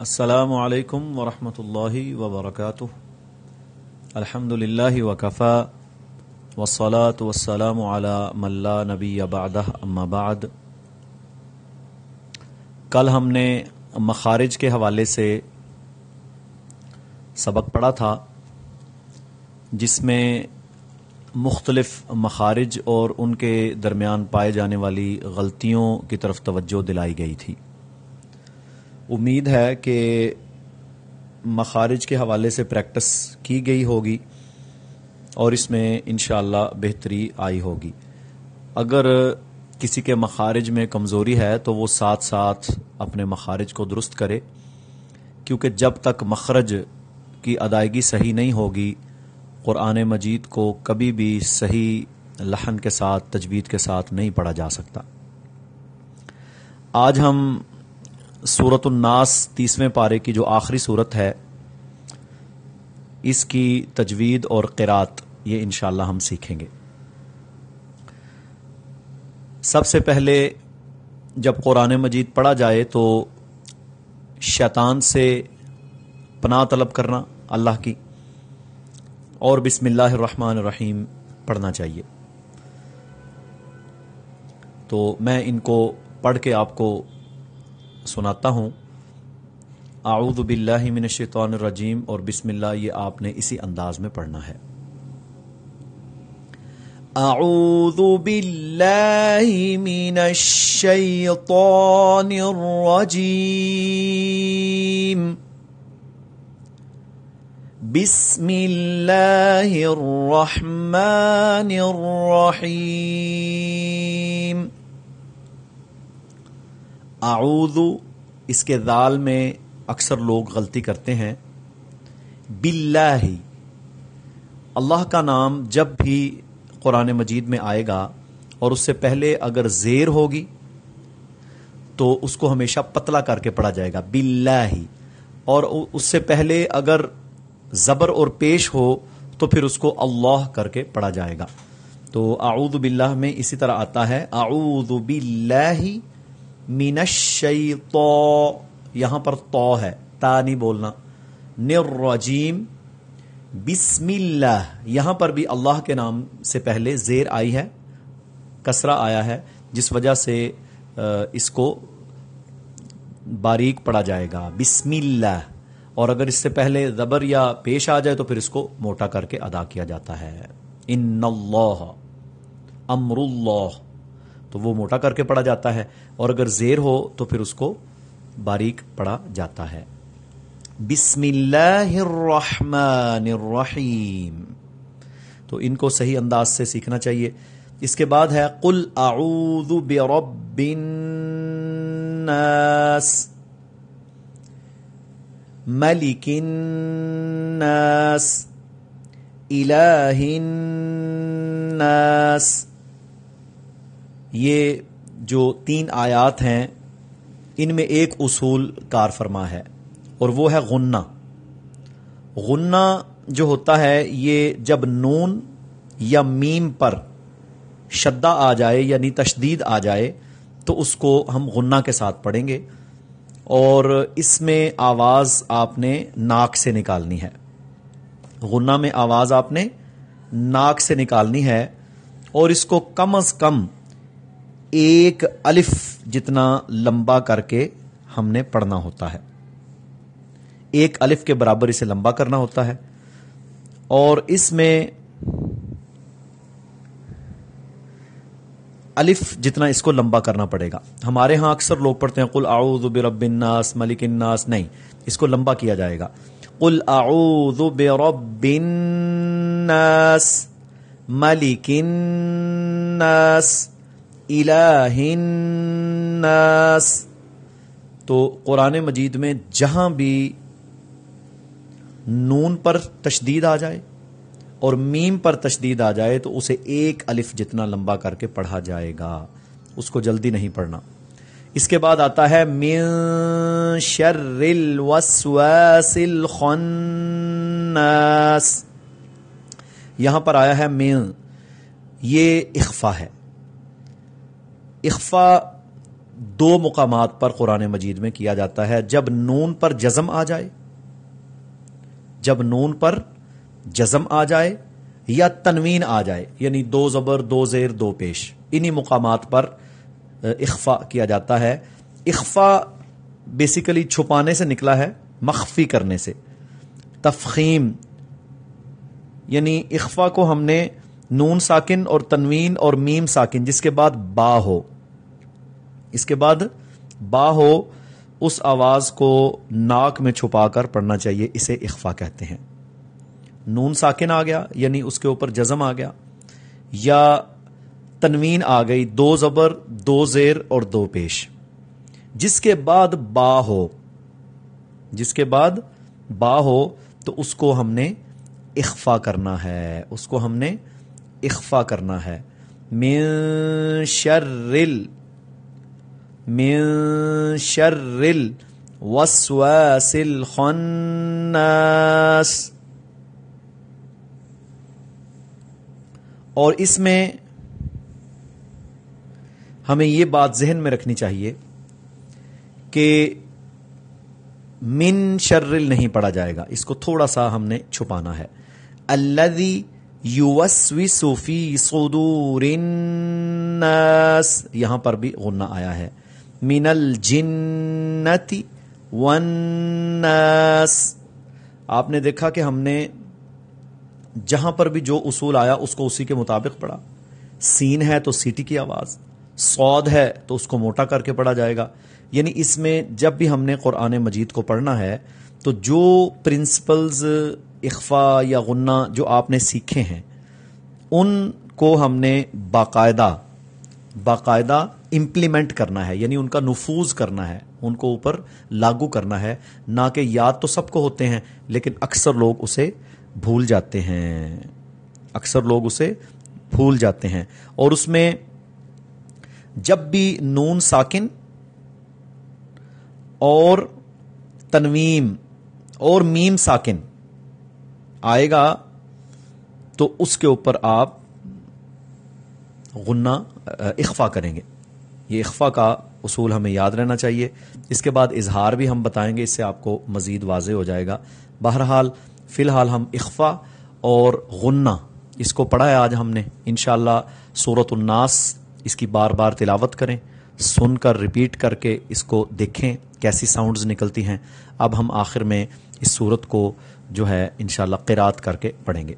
असलकम वरहमतुल्लाहि वबरकातुह अल्हम्दुलिल्लाहि वकफ़ा वस्सलातु वस्सलामु अला मल्ला नबी बादह अम्मा बाद कल हमने मखारिज के हवाले से सबक पढ़ा था, जिसमें मुख्तलिफ़ मखारिज और उनके दरमियान पाए जाने वाली गलतियों की तरफ़ तवज्जो दिलाई गई थी। उम्मीद है कि मखारिज के हवाले से प्रैक्टिस की गई होगी और इसमें इन बेहतरी आई होगी। अगर किसी के मखारिज में कमज़ोरी है तो वो साथ साथ अपने मखारिज को दुरुस्त करे, क्योंकि जब तक मखरज की अदायगी सही नहीं होगी क़ुरान मजीद को कभी भी सही लहन के साथ, तजवीद के साथ नहीं पढ़ा जा सकता। आज हम सूरतुलनास तीसवें पारे की जो आखिरी सूरत है, इसकी तजवीद और किरात, ये इनशाला हम सीखेंगे। सबसे पहले जब कुरान मजीद पढ़ा जाए तो शैतान से पनाह तलब करना, अल्लाह की, और बिस्मिल्लाहिर्रहमानिर्रहीम पढ़ना चाहिए। तो मैं इनको पढ़ के आपको सुनाता हूँ। आऊदबिल्लिमिनशैतरजीम और बिस्मिल्ला ये आपने इसी अंदाज में पढ़ना है। आऊदबिल्लिमिनशैतरजीम बिस्मिल्लाहिर्रहमानिर्रहीम आऊदु इसके दाल में अक्सर लोग गलती करते हैं बिल्लाही अल्लाह का नाम जब भी कुरान मजीद में आएगा और उससे पहले अगर जेर होगी तो उसको हमेशा पतला करके पढ़ा जाएगा बिल्लाही और उससे पहले अगर जबर और पेश हो तो फिर उसको अल्लाह करके पढ़ा जाएगा तो आऊद बिल्लाह में इसी तरह आता है आऊद बिल्लाही मिनशैतो यहाँ पर तो है, ता नहीं बोलना। निर्रजीम, बिस्मिल्लाह। यहाँ पर भी अल्लाह के नाम से पहले जेर आई है, कसरा आया है, जिस वजह से इसको बारीक पढ़ा जाएगा। बिस्मिल्लाह। और अगर इससे पहले जबर या पेश आ जाए तो फिर इसको मोटा करके अदा किया जाता है। इन अमरुल्लाह। तो वो मोटा करके पढ़ा जाता है और अगर जेर हो तो फिर उसको बारीक पढ़ा जाता है। बिस्मिल्लाहिर्रहमानिर्रहीम। तो इनको सही अंदाज से सीखना चाहिए। इसके बाद है, कुल आऊदु बिरब्बिन्नास मलिकिन्नास इलाहिन्नास ये जो तीन आयात हैं, इनमें एक उसूल कार फरमा है, और वो है गुन्ना। गुन्ना जो होता है, ये जब नून या मीम पर शद्दा आ जाए, यानी तशदीद आ जाए तो उसको हम गुन्ना के साथ पढ़ेंगे, और इसमें आवाज़ आपने नाक से निकालनी है। गुन्ना में आवाज़ आपने नाक से निकालनी है, और इसको कम अज कम एक अलिफ जितना लंबा करके हमने पढ़ना होता है। एक अलिफ के बराबर इसे लंबा करना होता है। और इसमें अलिफ जितना इसको लंबा करना पड़ेगा। हमारे यहाँ अक्सर लोग पढ़ते हैं, कुल आऊजुबिरबिन्नास मलिकिन्नास नहीं, इसको लंबा किया जाएगा। कुल आऊजुबिरबिन्नास मलिकिन्नास इलाहिन्नास तो कुरान मजीद में जहाँ भी नून पर तशदीद आ जाए और मीम पर तशदीद आ जाए तो उसे एक अलिफ जितना लंबा करके पढ़ा जाएगा। उसको जल्दी नहीं पढ़ना। इसके बाद आता है, मिन शर्रिल वसवासिल खन्नास। यहाँ पर आया है, मिन। ये इख्फा है। इख्फा दो मुकामात पर कुरान मजीद में किया जाता है, जब नून पर जज़म आ जाए, जब नून पर जज़म आ जाए या तनवीन आ जाए, यानी दो ज़बर, दो जेर, दो पेश, इन्हीं मुकामात पर इख्फा किया जाता है। इख्फा बेसिकली छुपाने से निकला है, मख्फी करने से। तफखीम, यानी इख्फा को हमने नून साकिन और तनवीन और मीम साकिन, जिसके बाद बा हो। इसके बाद बा हो, उस आवाज़ को नाक में छुपाकर पढ़ना चाहिए, इसे इख्फा कहते हैं। नून साकिन आ गया, यानी उसके ऊपर जजम आ गया, या तनवीन आ गई, दो जबर, दो जेर और दो पेश। जिसके बाद बा हो, जिसके बाद बा हो तो उसको हमने इख्फा करना है, उसको हमने इख्फा करना है। मिन शर्रिल, मिन वसवासिल खन्नास। और इसमें हमें यह बात जहन में रखनी चाहिए कि मिन शर्रिल नहीं पढ़ा जाएगा। इसको थोड़ा सा हमने छुपाना है। अल्लदी युवस्विसुफी सुदूरिन्नास यहाँ पर भी गुन्ना आया है। मिनल जिन्नति वन्नास आपने देखा कि हमने जहाँ पर भी जो उसूल आया, उसको उसी के मुताबिक पढ़ा। सीन है तो सीटी की आवाज़। सौद है तो उसको मोटा करके पढ़ा जाएगा। यानी इसमें जब भी हमने कुरान मजीद को पढ़ना है तो जो प्रिंसिपल्स इख्फा या गुन्ना जो आपने सीखे हैं, उनको हमने बाकायदा बाकायदा इम्प्लीमेंट करना है, यानी उनका नफूज करना है, उनको ऊपर लागू करना है, ना कि याद तो सबको होते हैं, लेकिन अक्सर लोग उसे भूल जाते हैं। अक्सर लोग उसे भूल जाते हैं। और उसमें जब भी नून साकिन और तनवीम और मीम साकिन आएगा तो उसके ऊपर आप गुन्ना इख्फा करेंगे। ये इख्फा का उसूल हमें याद रहना चाहिए। इसके बाद इजहार भी हम बताएँगे, इससे आपको मजीद वाज हो जाएगा। बहरहाल, फ़िलहाल हम इख्फा और गुन्ना, इसको पढ़ा है आज हमने। सूरत उन्नास इसकी बार बार तिलावत करें, सुनकर, रिपीट करके इसको देखें, कैसी साउंड्स निकलती हैं। अब हम आखिर में इस सूरत को जो है इनशाला किरात करके पढ़ेंगे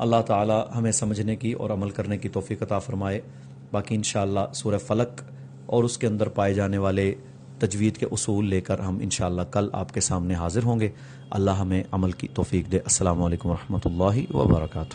अल्लाह ताला हमें समझने की और अमल करने की तोफ़ी अता फ़रमाए। बाकी इन शाह सूर्य फलक और उसके अंदर पाए जाने वाले तजवीद के असूल लेकर हम इन कल आपके सामने हाजिर होंगे। अल्लाह हमें अमल की तोफ़ी दे। असल वरहमल वर्का